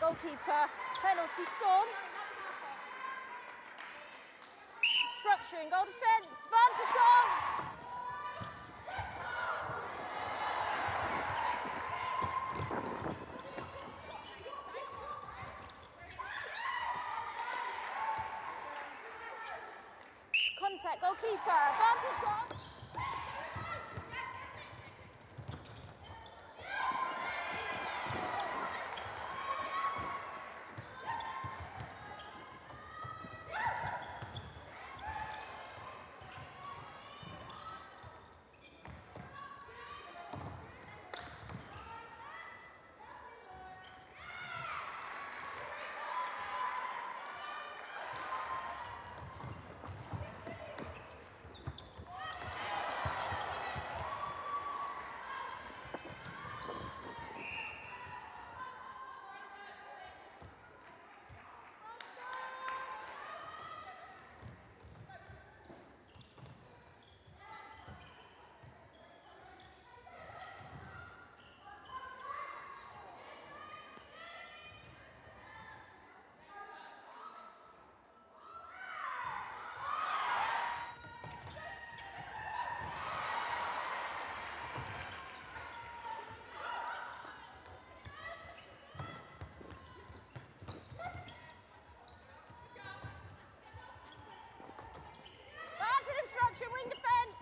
goalkeeper, penalty storm. Structure in goal defence, vantage goal. Contact goalkeeper, vantage goal. Vantage instruction, wing defence.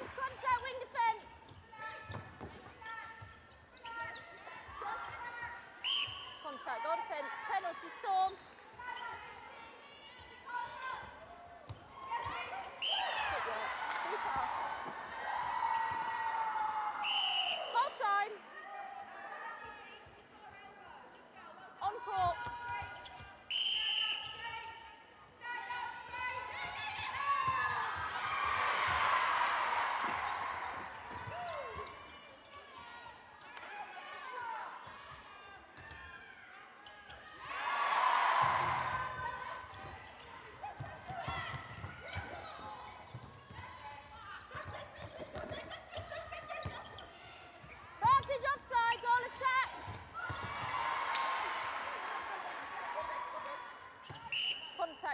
It's contact wing defence. Contact goal defence, penalty storm.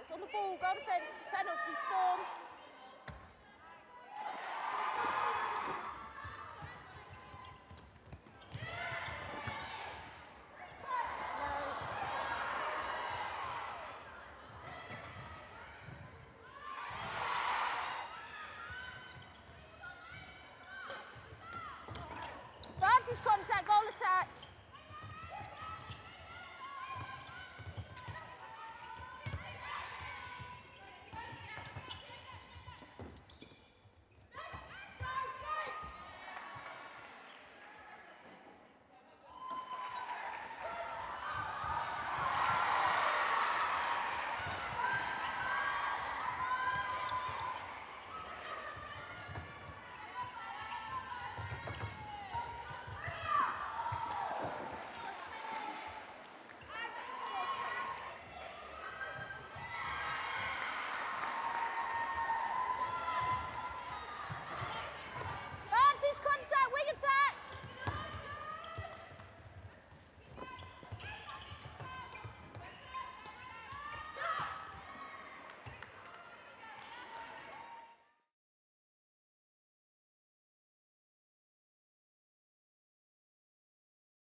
impact on the ball, goal defence, penalty, storm. That is contact.